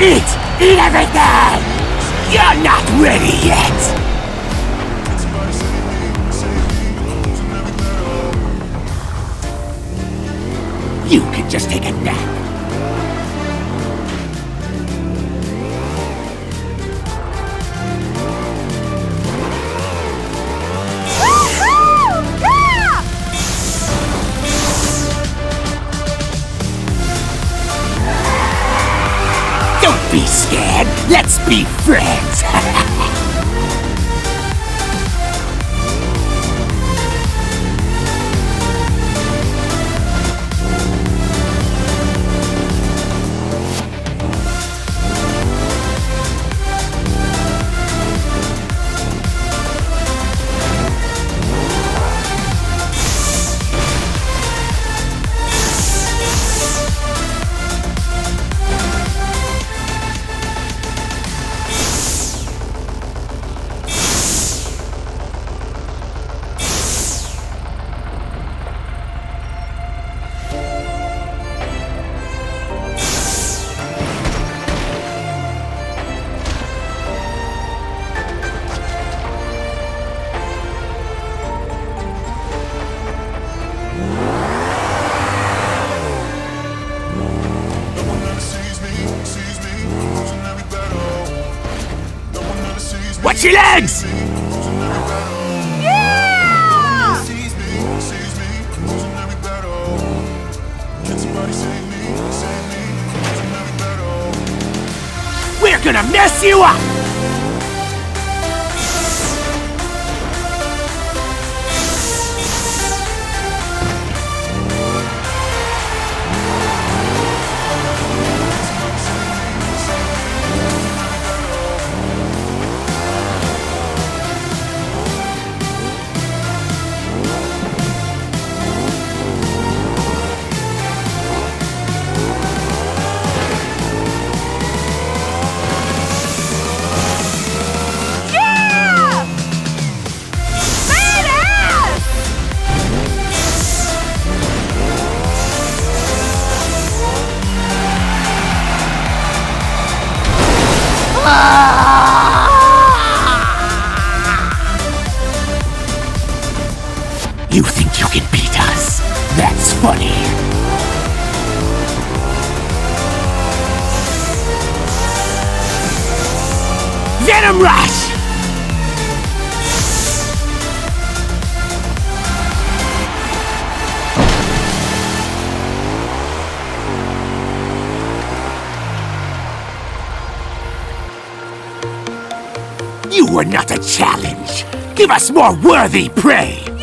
Eat! Eat everything! You're not ready yet! You can just take a nap. Watch your legs! We're gonna mess you up! You think you can beat us? That's funny. Venom Rush! Were not a challenge. Give us more worthy prey.